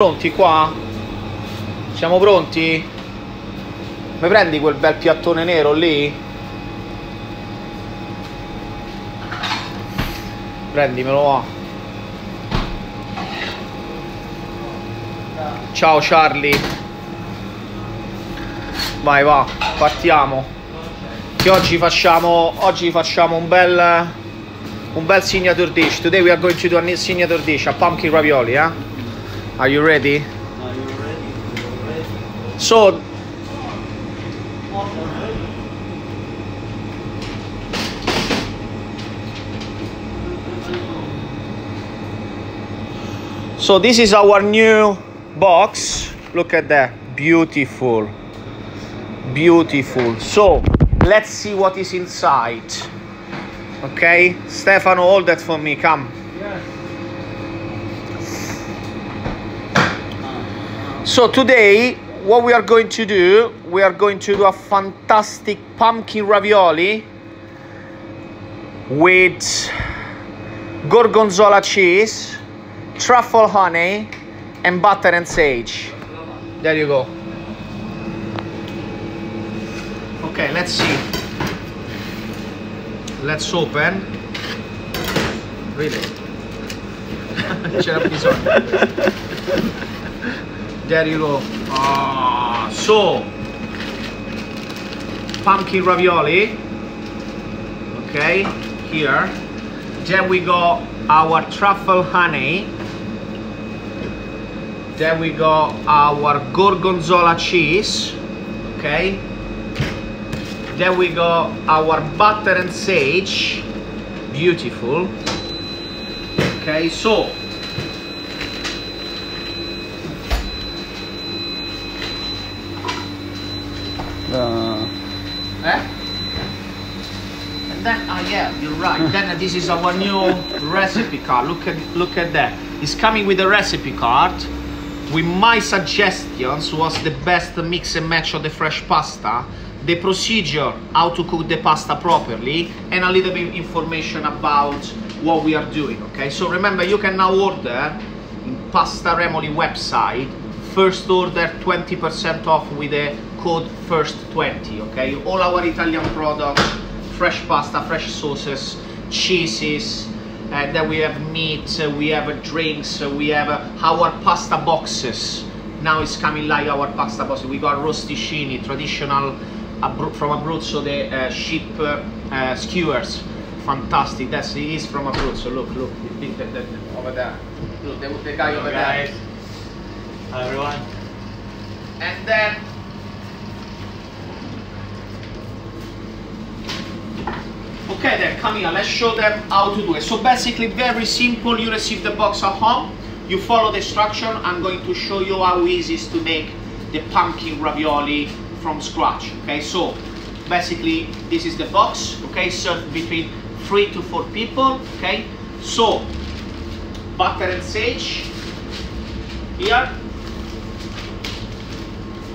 Pronti qua? Siamo pronti? Mi prendi quel bel piattone nero lì? Prendimelo va. Ciao Charlie. Vai va, partiamo. Che oggi facciamo oggi facciamo un bel un bel signature dish. Today we are going to do a signature dish, a pumpkin ravioli, eh? Are you ready? Are you ready? So, so this is our new box. Look at that, beautiful, beautiful. So let's see what is inside. Okay, Stefano, hold that for me. Come. So today what we are going to do, we are going to do a fantastic pumpkin ravioli with gorgonzola cheese, truffle honey and butter and sage. There you go. Okay, let's see. Let's open. Really? C'era bisogno. There you go. Ah, so pumpkin ravioli. Okay, here. Then we got our truffle honey. Then we got our gorgonzola cheese. Okay. Then we got our butter and sage. Beautiful. Okay, so Eh? And then, ah yeah, you're right. then this is our new recipe card. Look at look at that. It's coming with a recipe card with my suggestions was the best mix and match of the fresh pasta, the procedure, how to cook the pasta properly, and a little bit information about what we are doing. Okay, so remember you can now order in Pasta Remoli website first order 20% off with the code first20 okay all our italian products fresh pasta fresh sauces cheeses and then we have meat uh, we have uh, drinks uh, we have uh, our pasta boxes. Now it's coming like our pasta boxes. We got rosticini traditional from abruzzo the uh, sheep uh, uh, skewers. Fantastic. That's it is from abruzzo. Look look. The, the, the, over there. Look the, the guy over there. guys. Hi everyone. and then okay then come here. Let's show them how to do it. So basically very simple. You receive the box at home. You follow the instruction. I'm going to show you how easy it is to make the pumpkin ravioli from scratch. Okay so basically this is the box. Okay served between three to four people. Okay so butter and sage. Here.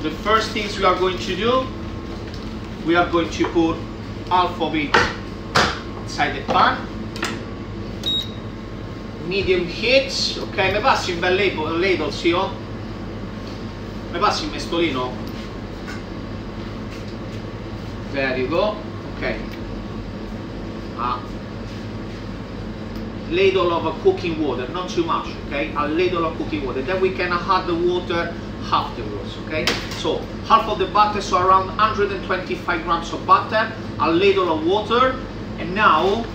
The first things we are going to do, we are going to put half of it inside the pan. Medium heat, ok, mi passi un bel ladle, ladle sì oh? Mi passi un mestolino? There you go, ok. Ah. Ladle of a cooking water, not too much, okay? A ladle of cooking water. Then we can add the water afterwards okay so half of the butter so around 125 grams of butter a ladle of water and now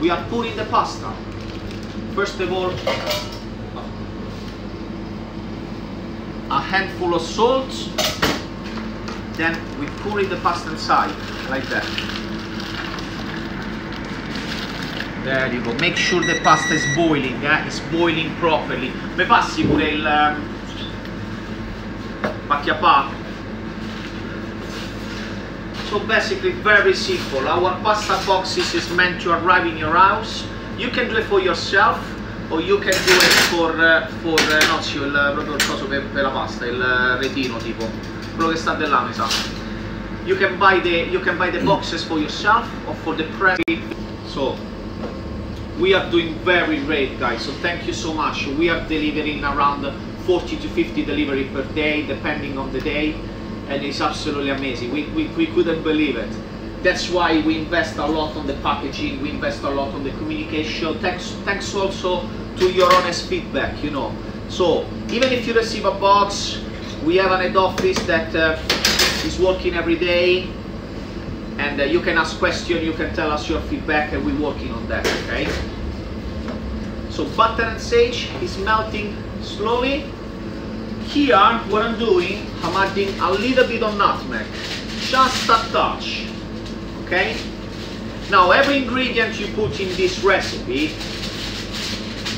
we are putting the pasta. First of all a handful of salt. Then we pour in the pasta inside like that. There you go. Make sure the pasta is boiling eh? it's boiling properly. Mi passi pure il um, so basically very simple. Our pasta boxes is meant to arrive in your house. You can do it for yourself or you can do it for, uh, for uh, no sì, il, proprio il coso per, per la pasta il retino tipo. Quello che sta di là mi sa. You can buy the you can buy the boxes for yourself or for the prep so we are doing very great guys. So thank you so much. We are delivering around 40 to 50 delivery per day, depending on the day, and it's absolutely amazing. We, we, we couldn't believe it. That's why we invest a lot on the packaging, we invest a lot on the communication. Thanks, thanks also to your honest feedback, you know. So even if you receive a box, we have an head office that uh, is working every day, and uh, you can ask questions, you can tell us your feedback, and we're working on that. Okay. So butter and sage is melting slowly. Here, what I'm doing, I'm adding a little bit of nutmeg, just a touch. Okay. Now every ingredient you put in this recipe,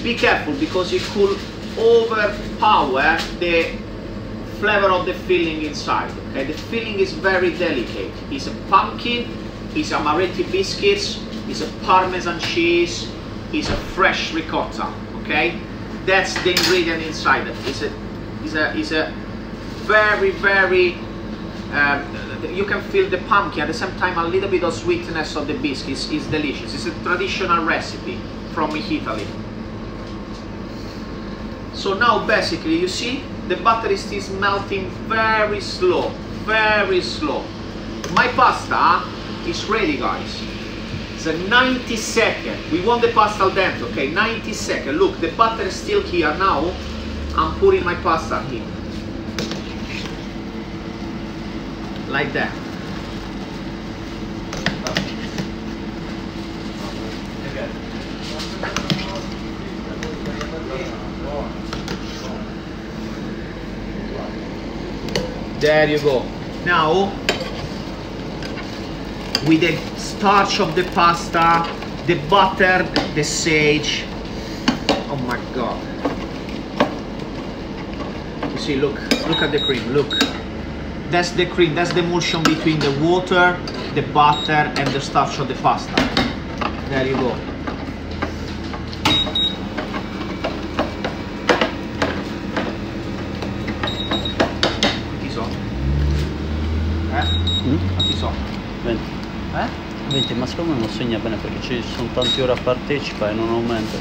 be careful because it could overpower the flavor of the filling inside. Okay, the filling is very delicate. It's a pumpkin, it's amaretti biscuits, it's a parmesan cheese, it's a fresh ricotta. Okay, that's the ingredient inside. It's a, it's a, it's a very, very. Um, you can feel the pumpkin at the same time a little bit of sweetness of the biscuits is delicious. It's a traditional recipe from Italy. So now basically you see the butter is still melting very slow, very slow. My pasta is ready guys. It's a 90 second. We want the pasta al dente, okay? 90 second. Look, the butter is still here now. I'm putting my pasta in. Like that. There you go. Now, with the starch of the pasta, the butter, the sage. Oh my god. See, look, look at the cream, look. That's the cream, that's the emulsion between the water, the butter, and the starch of the pasta. There you go. Quanti so? Eh? Mm? Quanti so? 20. Eh? 20, ma secondo me non segna bene perché ci sono tanti ora partecipa e non aumenta.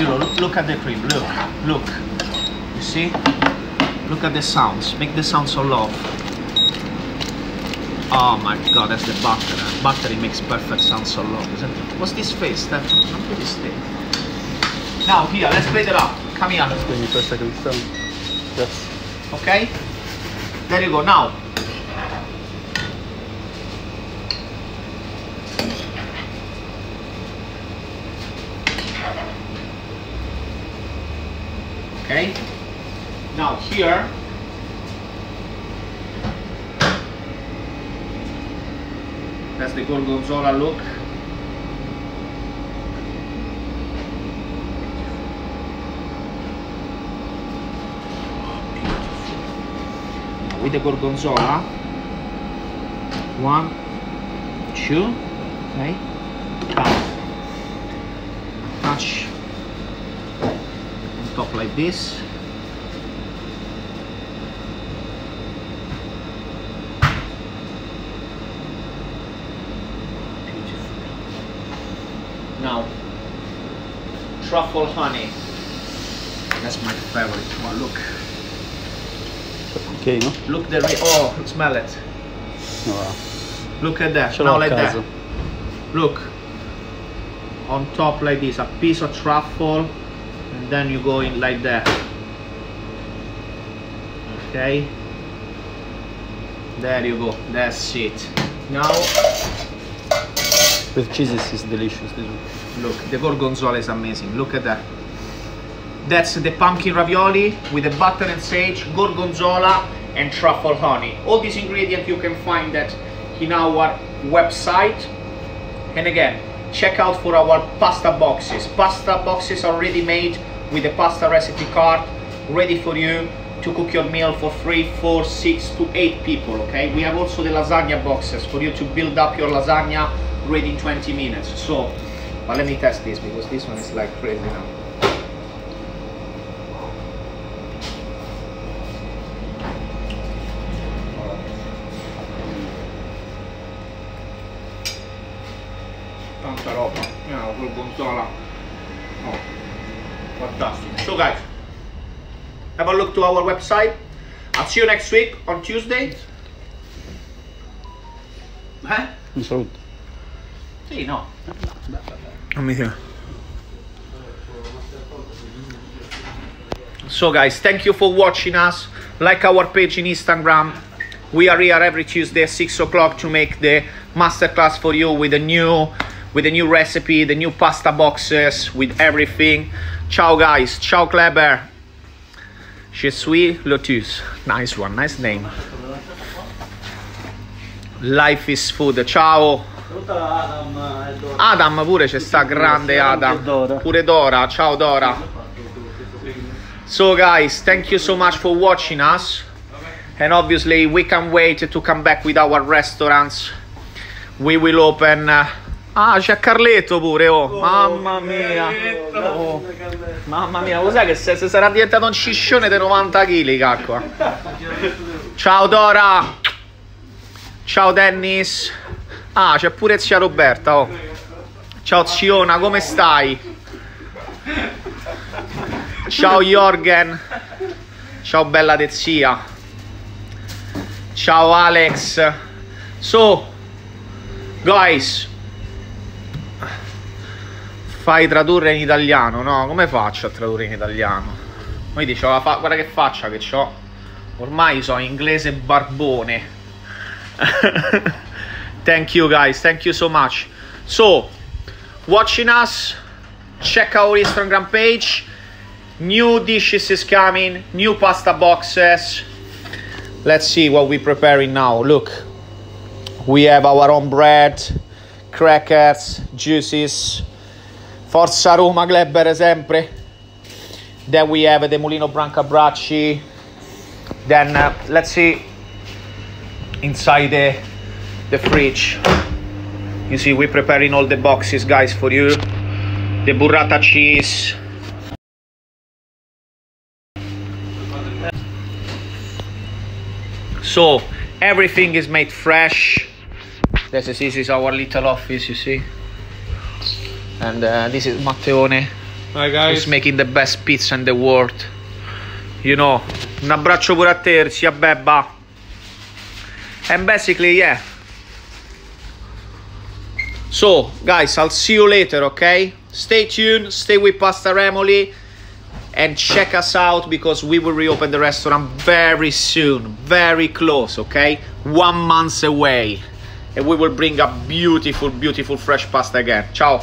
You go. Look, look at the cream. Look, look. You see? Look at the sounds. Make the sound so low. Oh my god, that's the butter. Butter makes perfect sound so low, isn't it? What's this face, put this thing. Now here, let's plate it up. Come here. Quindi questa che sta. Grazie. Okay? There you go. Now. Okay? Now here. That's the gorgonzola look. with the gorgonzola. One, two, okay. Count. Touch on top like this. Beautiful. Now, truffle honey. That's my favorite one. Look. Ok, no? Look the re- oh, smell it. No, va. Look at that. Now like that. Look. On top like this, a piece of truffle, and then you go in like that. Okay. There you go. That's it. Now With cheeses is delicious. Look, the gorgonzola is amazing. Look at that. That's the pumpkin ravioli with the butter and sage, gorgonzola, and truffle honey. All these ingredients you can find that in our website. And again, check out for our pasta boxes. Pasta boxes are ready made with the pasta recipe card, ready for you to cook your meal for three, four, six to eight people. Okay, we have also the lasagna boxes for you to build up your lasagna ready in 20 minutes. So, but let me test this because this one is like crazy now. Tanta roba, yeah, gorgonzola. Oh. Fantastic. So guys, have a look to our website. I'll see you next week on Tuesday. Eh? Un saluto. Sì, no. Me So guys, thank you for watching us. Like our page in Instagram. We are here every Tuesday at 6 o'clock to make the masterclass for you with a new with a new recipe, the new pasta boxes, with everything. Ciao guys, ciao Kleber. Je suis Lotus. Nice one, nice name. Life is food. Ciao. Adam Adam pure c'è sta grande Adam. Pure Dora. Ciao Dora. So guys, thank you so much for watching us. And obviously we can't wait to come back with our restaurants. We will open uh, Ah, c'è Carletto pure, oh. Mamma mia. Oh. Mamma mia, cos'è che se, se sarà diventato un ciscione di 90 kg, cacqua. Ciao Dora. Ciao Dennis. Ah, c'è pure zia Roberta, oh. Ciao Ziona, come stai? Ciao Jorgen. Ciao bella de zia. Ciao Alex. So, guys, fai tradurre in italiano, no? Come faccio a tradurre in italiano? Poi dice, "Oh, guarda che faccia che ho. Ormai so inglese barbone. thank you guys, thank you so much. So, watching us, check our Instagram page. New dishes is coming, new pasta boxes. Let's see what we're preparing now. Look, we have our own bread, crackers, juices. Forza Roma Gleber sempre. Then we have the Mulino Bianco Abbracci. Then uh, let's see inside the the fridge. You see, we're preparing all the boxes, guys, for you. The burrata cheese. So everything is made fresh. This is, this is our little office, you see. And uh, this is Matteone. Hi Who's making the best pizza in the world. You know. Un abbraccio pure a te, zia Bebba. And basically, yeah. So, guys, I'll see you later, okay? Stay tuned, stay with Pasta Remoli, and check us out because we will reopen the restaurant very soon, very close, okay? One month away. And we will bring a beautiful, beautiful fresh pasta again. Ciao.